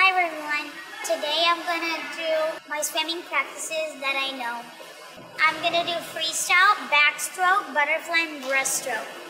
Hi everyone. Today I'm gonna do my swimming practices that I know. I'm gonna do freestyle, backstroke, butterfly, and breaststroke.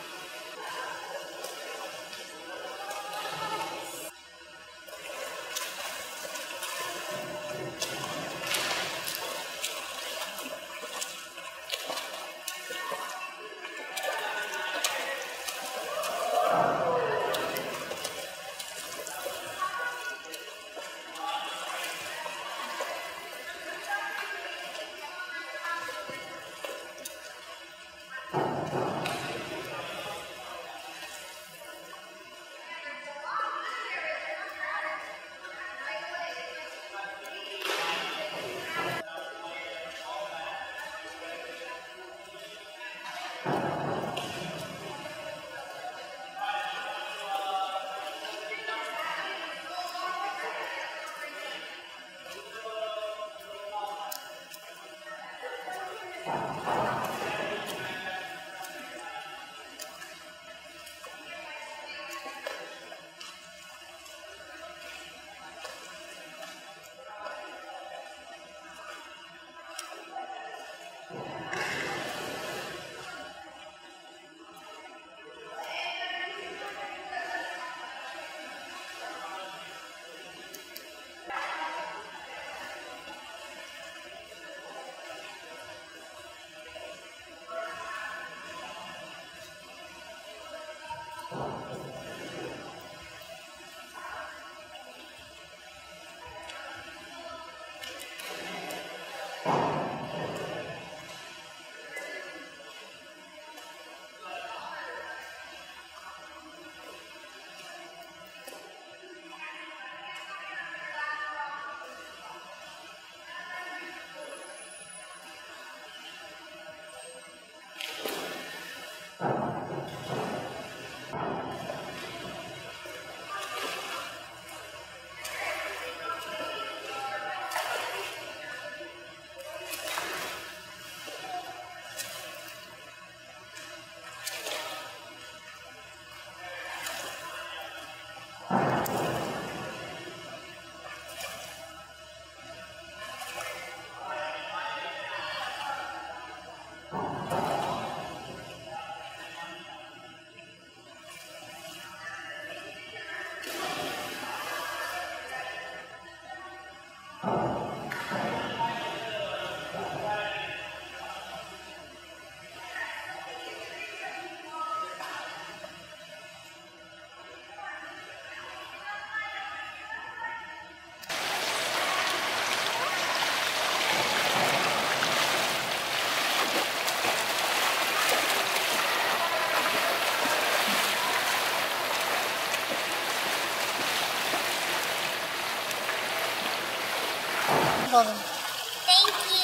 Bye. Thank you.